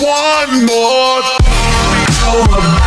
One more. time.